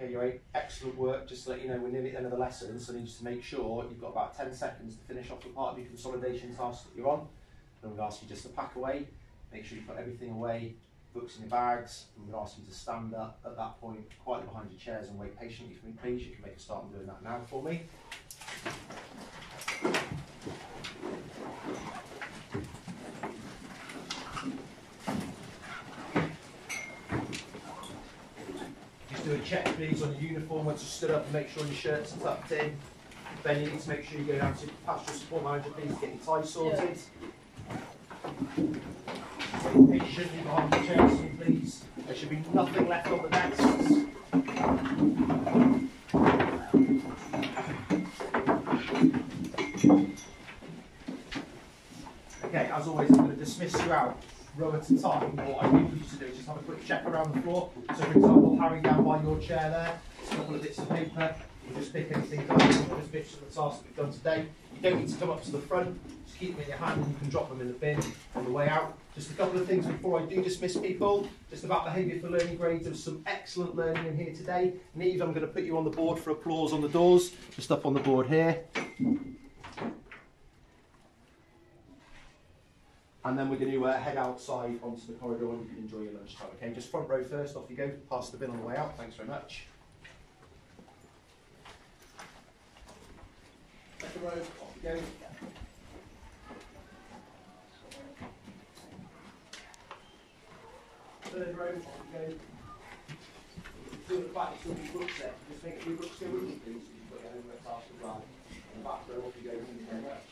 Okay, you're. Excellent work. Just to let you know, we're nearly at the end of the lesson, so I need to make sure you've got about 10 seconds to finish off the part of your consolidation task that you're on. Then we'll ask you just to pack away, make sure you put everything away, books in your bags, and we'll ask you to stand up at that point, quietly behind your chairs and wait patiently for me, please. You can make a start on doing that now for me. Just do a check please on your uniform once you've stood up and make sure your shirt's tucked in. Then you need to make sure you go down to pastoral support manager please get your tie sorted. Patiently behind the chairs please. There should be nothing left on the desks. Okay, as always, I'm going to dismiss you out row at a time. What I need you to do is just have a quick check around the floor. So, for example, Harry down by your chair there, a couple of bits of paper. We'll just pick anything up, just bits of the task we've done today. You don't need to come up to the front, just keep them in your hand and you can drop them in the bin on the way out. Just a couple of things before I do dismiss people, just about behaviour for learning grades. There's some excellent learning in here today. Neve, I'm going to put you on the board for applause on the doors, just up on the board here. And then we're going to uh, head outside onto the corridor and you can enjoy your lunchtime. Okay, just front row first, off you go. Pass the bin on the way out. Thanks very much. Second row, off you go. Third row, off you go. Do the back, still be books there. Just make sure your books go with you, please. so You've got your homework task as well. And back row, off you go. Thank you very much.